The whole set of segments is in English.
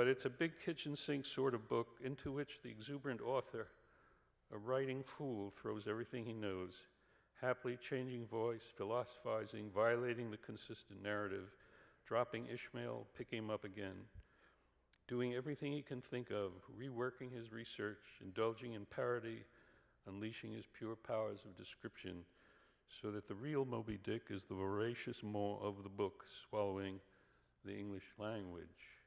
but it's a big kitchen sink sort of book into which the exuberant author, a writing fool, throws everything he knows, happily changing voice, philosophizing, violating the consistent narrative, dropping Ishmael, picking him up again, doing everything he can think of, reworking his research, indulging in parody, unleashing his pure powers of description, so that the real Moby Dick is the voracious maw of the book, swallowing the English language.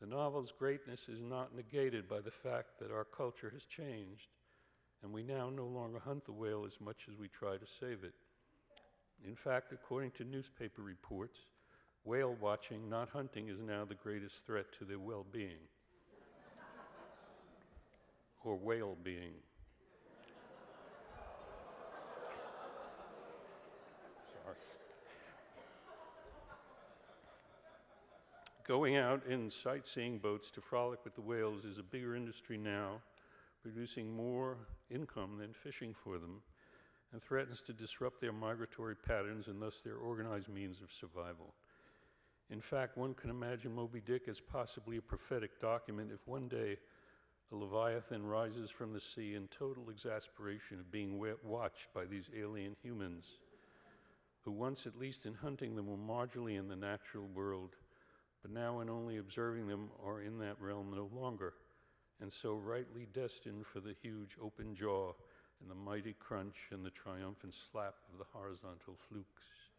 The novel's greatness is not negated by the fact that our culture has changed, and we now no longer hunt the whale as much as we try to save it. In fact, according to newspaper reports, whale watching, not hunting, is now the greatest threat to their well being. or whale being. Going out in sightseeing boats to frolic with the whales is a bigger industry now, producing more income than fishing for them, and threatens to disrupt their migratory patterns and thus their organized means of survival. In fact, one can imagine Moby Dick as possibly a prophetic document if one day a Leviathan rises from the sea in total exasperation of being watched by these alien humans, who once, at least in hunting them, were marginally in the natural world, but now in only observing them are in that realm no longer, and so rightly destined for the huge open jaw and the mighty crunch and the triumphant slap of the horizontal flukes.